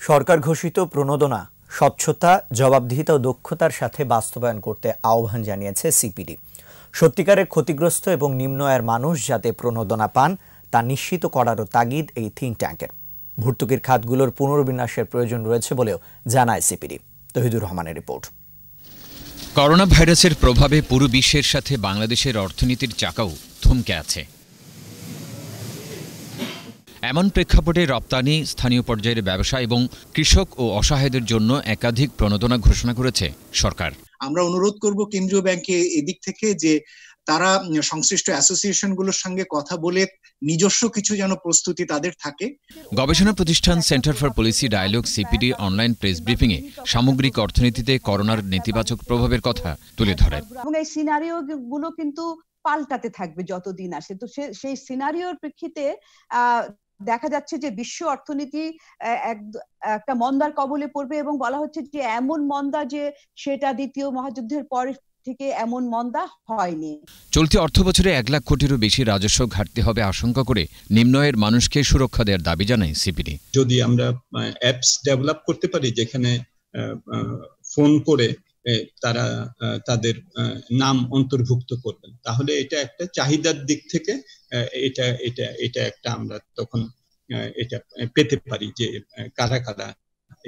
সরকার ঘোষিত প্রণোদনা, স্বচ্ছতা, জবাবদিহিতা ও দক্ষতার সাথে বাস্তবায়ন করতে আহ্বান জানিয়েছে সিপিডি। সত্যিকারের ক্ষতিগ্রস্ত এবং নিম্ন আয়ের মানুষ যাতে প্রণোদনা পান, তা নিশ্চিত করারও তাগিদ এই থিঙ্ক ট্যাঙ্কের ভর্তুকির খাতগুলোর পুনর্বিন্যাসের প্রয়োজন রয়েছে বলেও জানায় সিপিডি। তহিদুর রহমানের রিপোর্ট। করোনা ভাইরাসের প্রভাবে পুরো বিশ্বের সাথে বাংলাদেশের অর্থনীতির চাকাও থমকে আছে। এমন প্রেক্ষাপটে রপ্তানি স্থানীয় পর্যায়ের ব্যবসা এবং কৃষক ও অসহায়দের জন্য একাধিক প্রণোদনা ঘোষণা করেছে সরকার। আমরা অনুরোধ করব কেন্দ্রীয় ব্যাংকে এদিক থেকে যে তারা সংশ্লিষ্ট অ্যাসোসিয়েশনগুলোর সঙ্গে কথা বলে নিজস্ব কিছু যেন প্রস্তুতি তাদের থাকে। গবেষণা প্রতিষ্ঠান centre for policy dialogue CPD online press briefing এ সামগ্রিক অর্থনীতিতে করোনার নেতিবাচক প্রভাবের কথা তুলে ধরে। এবং এই সিনারিও গুলো কিন্তু পাল্টাতে থাকবে যতদিন আসে। তো সেই সিনারিওর প্রেক্ষিতে দেখা যাচ্ছে যে বিশ্ব অর্থনীতি একটা মন্দার কবলে পড়বে এবং বলা হচ্ছে যে এমন মন্দা যে সেটা দ্বিতীয় মহাযুদ্ধের পর থেকে এমন মন্দা হয়নি। চলতি অর্থ বছরে এক লাখ কোটিরও বেশি রাজস্ব ঘাটতি হবে আশঙ্কা করে নিম্নয়ের মানুষকে সুরক্ষা দেওয়ার দাবি জানায় সিপিডি। যদি আমরা অ্যাপস ডেভেলপ করতে পারি যেখানে ফোন করে তারা তাদের নাম অন্তর্ভুক্ত করবেন। তাহলে এটা একটা চাহিদার দিক থেকে এটা এটা এটা একটা আমরা তখন এটা পেতে পারি যে কারা কারা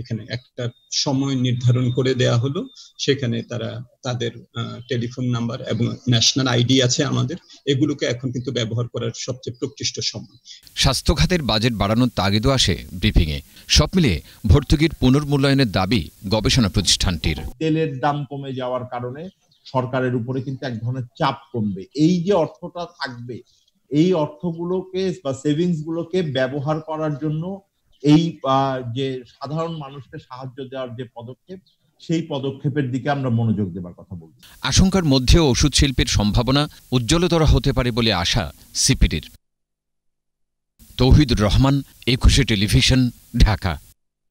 এখানে একটা সময় নির্ধারণ করে দেয়া হলো। সেখানে তারা তাদের টেলিফোন নাম্বার এবং ন্যাশনাল আইডি আছে আমাদের। এগুলোকে এখন কিন্তু ব্যবহার করার সবচেয়ে প্রকৃষ্ট সময়। স্বাস্থ্য খাতের বাজেট বাড়ানোর তাগিদও আসে ব্রিফিং এ সব মিলিয়ে ভর্তুকির পুনর্মূল্যায়নের দাবি গবেষণা প্রতিষ্ঠানটির। তেলের দাম কমে যাওয়ার কারণে সরকারের উপরে কিন্তু এক ধরনের চাপ কমবে। এই যে অর্থটা থাকবে এই অর্থগুলোকে বা সেভিংস গুলোকে ব্যবহার করার জন্য এই যে সাধারণ মানুষকে সাহায্য দেওয়ার যে পদক্ষেপ, সেই পদক্ষেপের দিকে আমরা মনোযোগ দেবার কথা বলব আশঙ্কার মধ্যেও ওষুধ শিল্পের সম্ভাবনা উজ্জ্বলতর হতে পারে বলে আশা সিপিডির। তৌহিদুর রহমান, একুশে টেলিভিশন, ঢাকা।